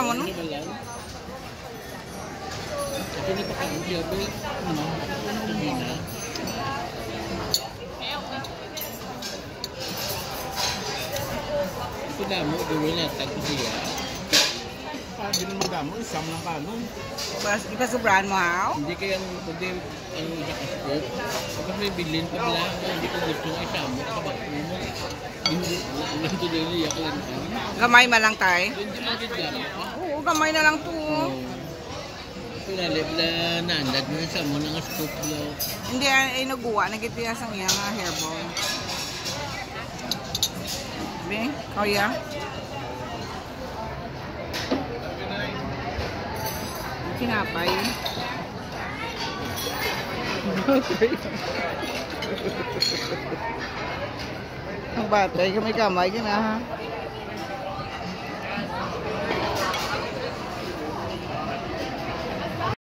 no? Ano ba lang? Ito na pa ba? Ano? Ito na. Ito na mo, gawin na, tag siya. Sabi ng magamo, isam ng kanon. Bas, ipasubrahan mo ha? Hindi kaya pwede ang isa ka scoop. Kapag may bilhin pa lang, hindi ko gusto ng isama, kapag mo. Hindi, hindi ko niliyak lang. Gamay ma lang tay. Oo, gamay na lang to. Ito na, lebla nandag mo sa mo ng scoop lang. Hindi ay naguwa, nagitias ang iyang nga hairball. Be, kaya? Tinapay. Ang batay, kamay-kamay ka na ha.